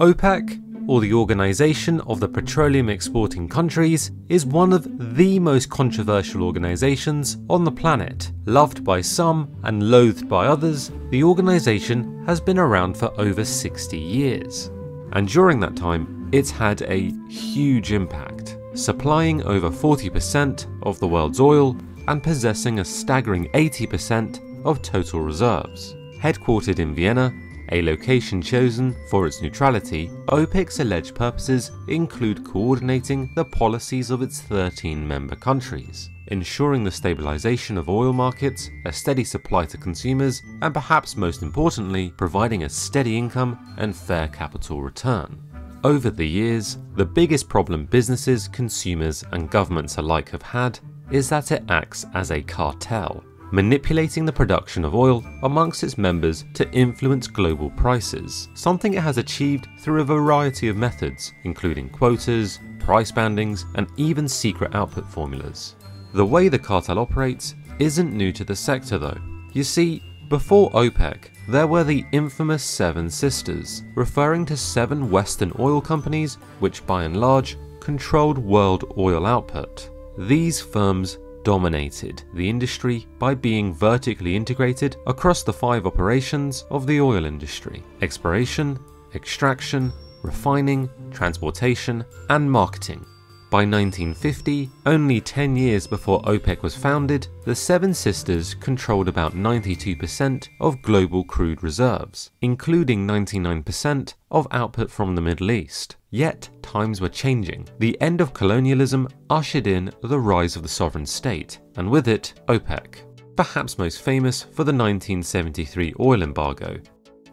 OPEC, or the Organization of the Petroleum Exporting Countries, is one of the most controversial organizations on the planet. Loved by some and loathed by others, the organization has been around for over 60 years. And during that time, it's had a huge impact, supplying over 40% of the world's oil and possessing a staggering 80% of total reserves. Headquartered in Vienna, a location chosen for its neutrality, OPEC's alleged purposes include coordinating the policies of its 13 member countries, ensuring the stabilization of oil markets, a steady supply to consumers, and perhaps most importantly, providing a steady income and fair capital return. Over the years, the biggest problem businesses, consumers, and governments alike have had is that it acts as a cartel, manipulating the production of oil amongst its members to influence global prices, something it has achieved through a variety of methods, including quotas, price bandings, and even secret output formulas. The way the cartel operates isn't new to the sector though. You see, before OPEC, there were the infamous Seven Sisters, referring to seven Western oil companies which by and large controlled world oil output. These firms dominated the industry by being vertically integrated across the five operations of the oil industry exploration, extraction, refining, transportation, and marketing. By 1950, only 10 years before OPEC was founded, the Seven Sisters controlled about 92% of global crude reserves, including 99% of output from the Middle East. Yet, times were changing. The end of colonialism ushered in the rise of the sovereign state, and with it, OPEC. Perhaps most famous for the 1973 oil embargo,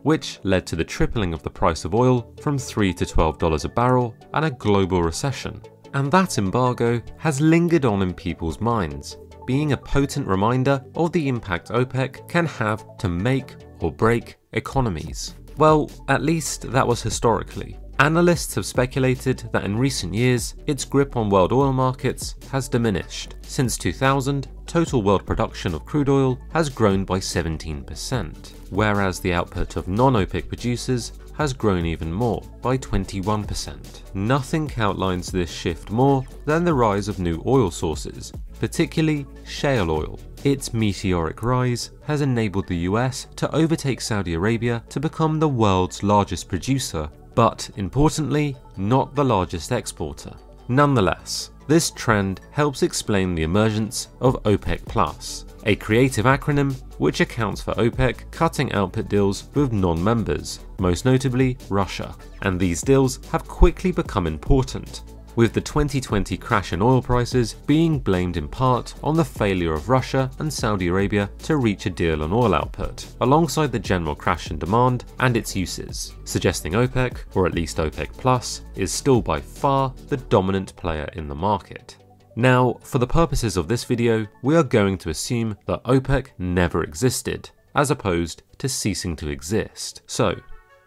which led to the tripling of the price of oil from 3 to $12 a barrel and a global recession. And that embargo has lingered on in people's minds, being a potent reminder of the impact OPEC can have to make or break economies. Well, at least that was historically. Analysts have speculated that in recent years, its grip on world oil markets has diminished. Since 2000, total world production of crude oil has grown by 17%, whereas the output of non-OPEC producers has grown even more, by 21%. Nothing outlines this shift more than the rise of new oil sources, particularly shale oil. Its meteoric rise has enabled the US to overtake Saudi Arabia to become the world's largest producer, but importantly, not the largest exporter. Nonetheless, this trend helps explain the emergence of OPEC Plus, a creative acronym which accounts for OPEC cutting output deals with non-members, most notably Russia. And these deals have quickly become important, with the 2020 crash in oil prices being blamed in part on the failure of Russia and Saudi Arabia to reach a deal on oil output, alongside the general crash in demand and its uses, suggesting OPEC, or at least OPEC Plus, is still by far the dominant player in the market. Now, for the purposes of this video, we are going to assume that OPEC never existed, as opposed to ceasing to exist. So,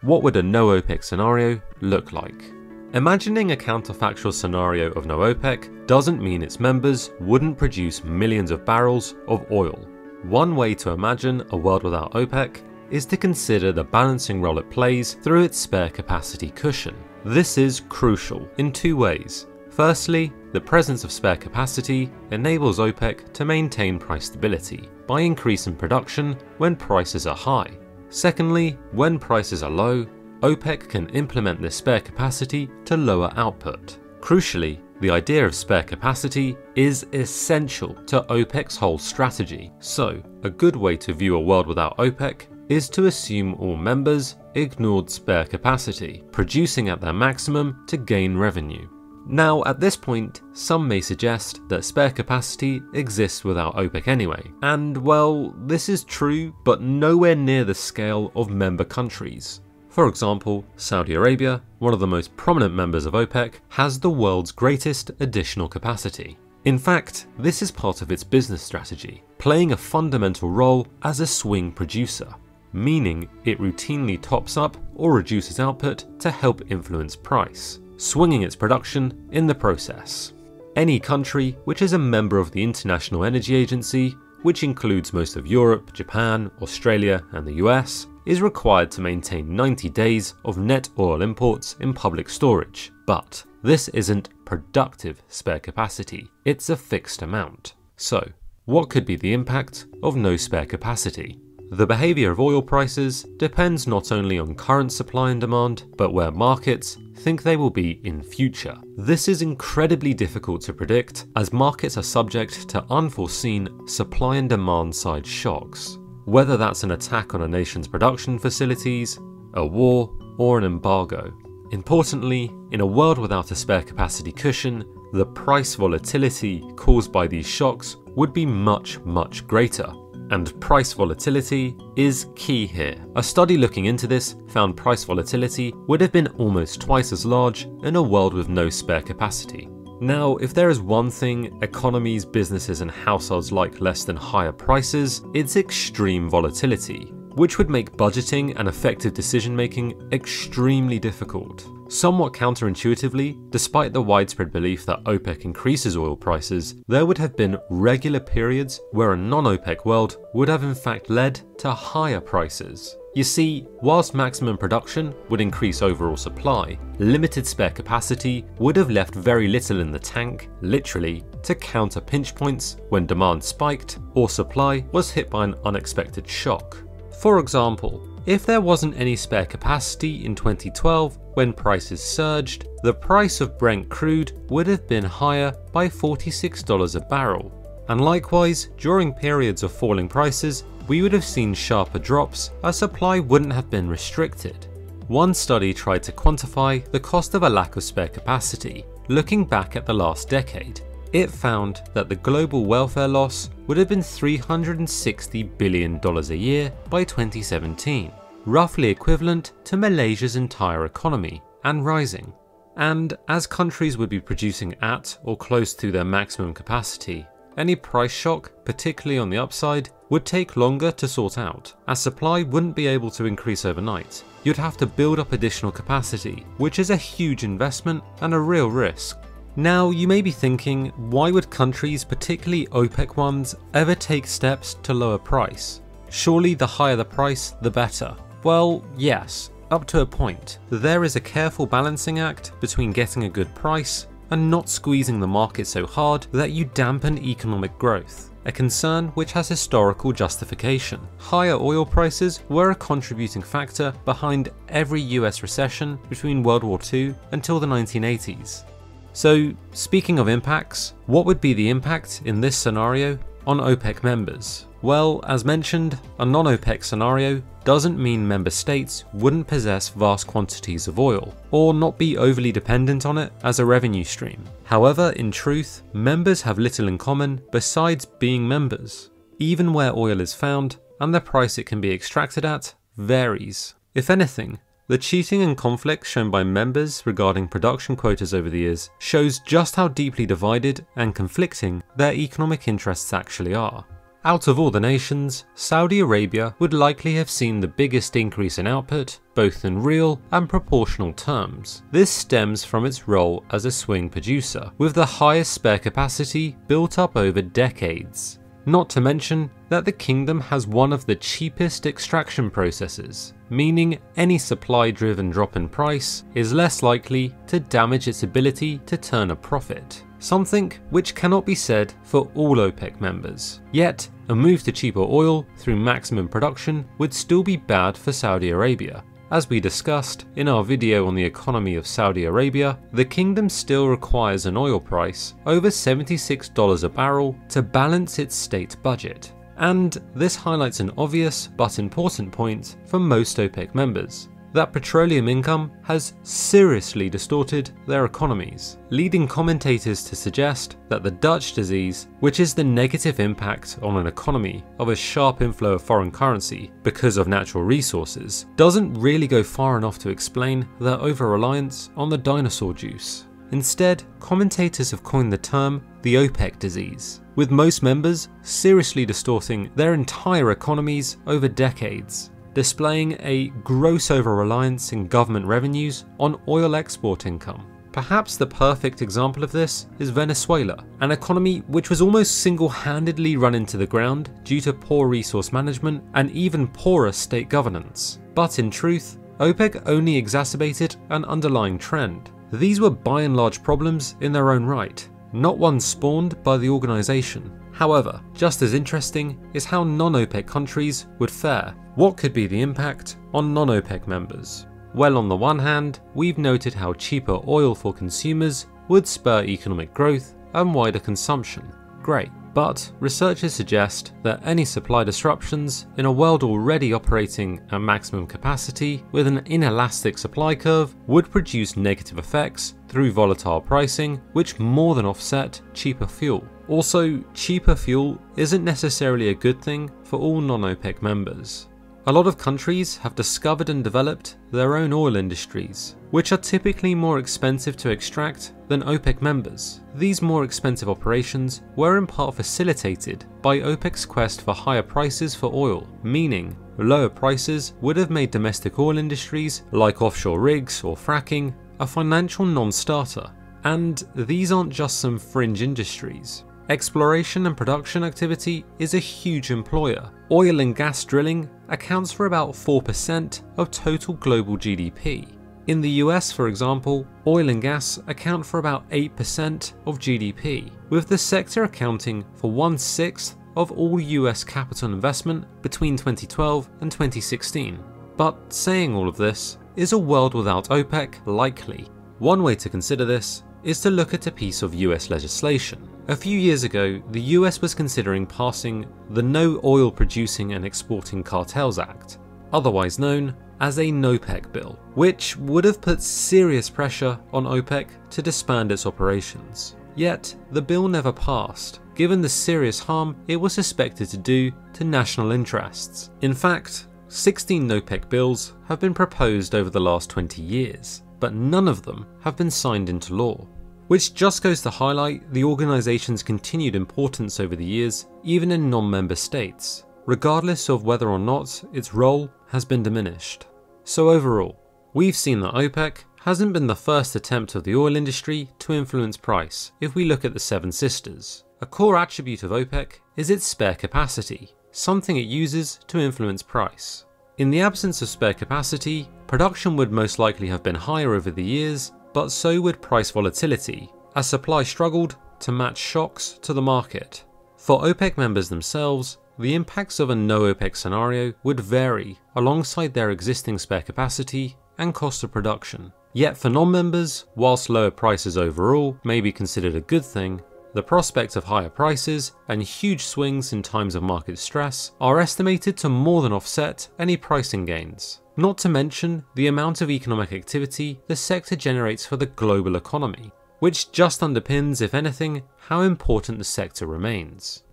what would a no OPEC scenario look like? Imagining a counterfactual scenario of no OPEC doesn't mean its members wouldn't produce millions of barrels of oil. One way to imagine a world without OPEC is to consider the balancing role it plays through its spare capacity cushion. This is crucial in two ways. Firstly, the presence of spare capacity enables OPEC to maintain price stability by increasing production when prices are high. Secondly, when prices are low, OPEC can implement this spare capacity to lower output. Crucially, the idea of spare capacity is essential to OPEC's whole strategy. So, a good way to view a world without OPEC is to assume all members ignored spare capacity, producing at their maximum to gain revenue. Now, at this point, some may suggest that spare capacity exists without OPEC anyway, and well, this is true, but nowhere near the scale of member countries. For example, Saudi Arabia, one of the most prominent members of OPEC, has the world's greatest additional capacity. In fact, this is part of its business strategy, playing a fundamental role as a swing producer, meaning it routinely tops up or reduces output to help influence price swinging its production in the process. Any country which is a member of the International Energy Agency, which includes most of Europe, Japan, Australia, and the US, is required to maintain 90 days of net oil imports in public storage, but this isn't productive spare capacity, it's a fixed amount. So, what could be the impact of no spare capacity? The behaviour of oil prices depends not only on current supply and demand, but where markets think they will be in future. This is incredibly difficult to predict as markets are subject to unforeseen supply and demand side shocks. Whether that's an attack on a nation's production facilities, a war, or an embargo. Importantly, in a world without a spare capacity cushion, the price volatility caused by these shocks would be much, much greater and price volatility is key here. A study looking into this found price volatility would have been almost twice as large in a world with no spare capacity. Now, if there is one thing economies, businesses, and households like less than higher prices, it's extreme volatility, which would make budgeting and effective decision making extremely difficult. Somewhat counterintuitively, despite the widespread belief that OPEC increases oil prices, there would have been regular periods where a non OPEC world would have in fact led to higher prices. You see, whilst maximum production would increase overall supply, limited spare capacity would have left very little in the tank, literally, to counter pinch points when demand spiked or supply was hit by an unexpected shock. For example, if there wasn't any spare capacity in 2012 when prices surged, the price of Brent crude would have been higher by $46 a barrel. And likewise, during periods of falling prices, we would have seen sharper drops as supply wouldn't have been restricted. One study tried to quantify the cost of a lack of spare capacity, looking back at the last decade. It found that the global welfare loss would have been $360 billion a year by 2017, roughly equivalent to Malaysia's entire economy, and rising. And as countries would be producing at or close to their maximum capacity, any price shock, particularly on the upside, would take longer to sort out, as supply wouldn't be able to increase overnight. You'd have to build up additional capacity, which is a huge investment and a real risk. Now, you may be thinking, why would countries, particularly OPEC ones, ever take steps to lower price? Surely the higher the price, the better. Well, yes, up to a point. There is a careful balancing act between getting a good price and not squeezing the market so hard that you dampen economic growth, a concern which has historical justification. Higher oil prices were a contributing factor behind every US recession between World War II until the 1980s. So, speaking of impacts, what would be the impact in this scenario on OPEC members? Well, as mentioned, a non OPEC scenario doesn't mean member states wouldn't possess vast quantities of oil, or not be overly dependent on it as a revenue stream. However, in truth, members have little in common besides being members. Even where oil is found, and the price it can be extracted at, varies. If anything, the cheating and conflict shown by members regarding production quotas over the years shows just how deeply divided and conflicting their economic interests actually are. Out of all the nations, Saudi Arabia would likely have seen the biggest increase in output, both in real and proportional terms. This stems from its role as a swing producer, with the highest spare capacity built up over decades. Not to mention that the kingdom has one of the cheapest extraction processes, meaning any supply driven drop in price is less likely to damage its ability to turn a profit. Something which cannot be said for all OPEC members. Yet, a move to cheaper oil through maximum production would still be bad for Saudi Arabia, as we discussed in our video on the economy of Saudi Arabia, the kingdom still requires an oil price over $76 a barrel to balance its state budget. And this highlights an obvious but important point for most OPEC members that petroleum income has seriously distorted their economies, leading commentators to suggest that the Dutch disease, which is the negative impact on an economy of a sharp inflow of foreign currency because of natural resources, doesn't really go far enough to explain their over reliance on the dinosaur juice. Instead, commentators have coined the term the OPEC disease, with most members seriously distorting their entire economies over decades displaying a gross over reliance in government revenues on oil export income. Perhaps the perfect example of this is Venezuela, an economy which was almost single handedly run into the ground due to poor resource management and even poorer state governance. But in truth, OPEC only exacerbated an underlying trend. These were by and large problems in their own right, not one spawned by the organisation. However, just as interesting is how non OPEC countries would fare. What could be the impact on non OPEC members? Well, on the one hand, we've noted how cheaper oil for consumers would spur economic growth and wider consumption. Great. But researchers suggest that any supply disruptions in a world already operating at maximum capacity with an inelastic supply curve would produce negative effects through volatile pricing, which more than offset cheaper fuel. Also, cheaper fuel isn't necessarily a good thing for all non OPEC members. A lot of countries have discovered and developed their own oil industries, which are typically more expensive to extract than OPEC members. These more expensive operations were in part facilitated by OPEC's quest for higher prices for oil, meaning lower prices would have made domestic oil industries like offshore rigs or fracking a financial non-starter. And these aren't just some fringe industries. Exploration and production activity is a huge employer. Oil and gas drilling accounts for about 4% of total global GDP. In the US, for example, oil and gas account for about 8% of GDP, with the sector accounting for one sixth of all US capital investment between 2012 and 2016. But saying all of this, is a world without OPEC likely? One way to consider this is to look at a piece of US legislation. A few years ago, the US was considering passing the No Oil Producing and Exporting Cartels Act, otherwise known as a NOPEC bill, which would have put serious pressure on OPEC to disband its operations. Yet, the bill never passed, given the serious harm it was suspected to do to national interests. In fact, 16 NOPEC bills have been proposed over the last 20 years, but none of them have been signed into law. Which just goes to highlight the organisation's continued importance over the years, even in non member states, regardless of whether or not its role has been diminished. So, overall, we've seen that OPEC hasn't been the first attempt of the oil industry to influence price if we look at the Seven Sisters. A core attribute of OPEC is its spare capacity, something it uses to influence price. In the absence of spare capacity, production would most likely have been higher over the years, but so would price volatility, as supply struggled to match shocks to the market. For OPEC members themselves, the impacts of a no OPEC scenario would vary alongside their existing spare capacity and cost of production. Yet for non-members, whilst lower prices overall may be considered a good thing, the prospect of higher prices and huge swings in times of market stress are estimated to more than offset any pricing gains. Not to mention the amount of economic activity the sector generates for the global economy, which just underpins, if anything, how important the sector remains.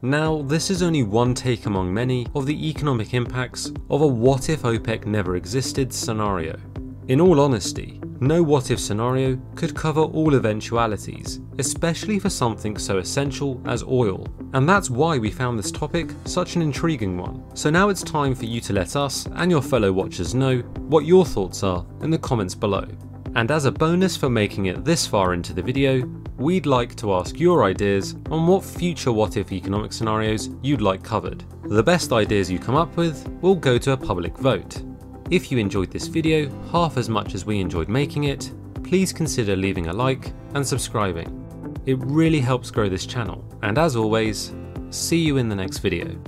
Now, this is only one take among many of the economic impacts of a what if OPEC never existed scenario. In all honesty, no what if scenario could cover all eventualities, especially for something so essential as oil. And that's why we found this topic such an intriguing one. So now it's time for you to let us and your fellow watchers know what your thoughts are in the comments below. And as a bonus for making it this far into the video, we'd like to ask your ideas on what future what if economic scenarios you'd like covered. The best ideas you come up with will go to a public vote. If you enjoyed this video half as much as we enjoyed making it, please consider leaving a like and subscribing. It really helps grow this channel, and as always, see you in the next video.